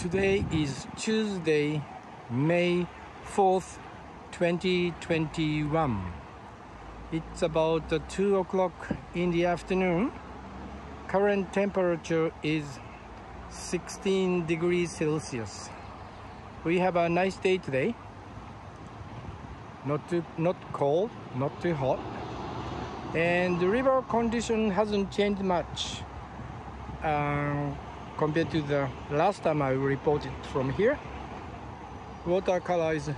Today is Tuesday, May 4th, 2021. It's about uh, 2 o'clock in the afternoon. Current temperature is 16 degrees Celsius. We have a nice day today. Not too not cold, not too hot. And the river condition hasn't changed much. Um, compared to the last time I reported from here. Water color is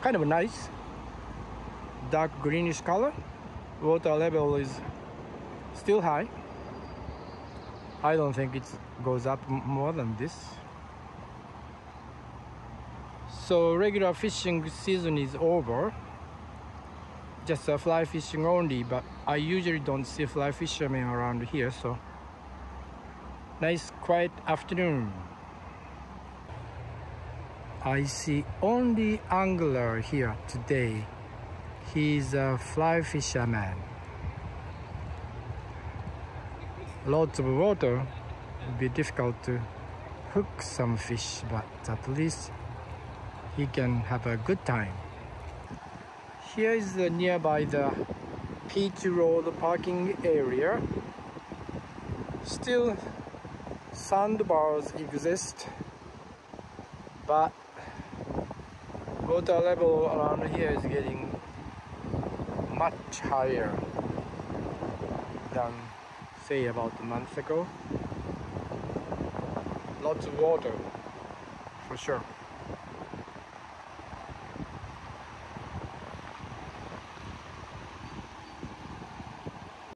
kind of nice, dark greenish color. Water level is still high. I don't think it goes up more than this. So regular fishing season is over. Just fly fishing only, but I usually don't see fly fishermen around here, so nice quiet afternoon. I see only angler here today. He's a fly fisherman. Lots of water would be difficult to hook some fish, but at least he can have a good time. Here is the nearby the Peach Road parking area. Still sandbars exist but water level around here is getting much higher than say about a month ago. Lots of water for sure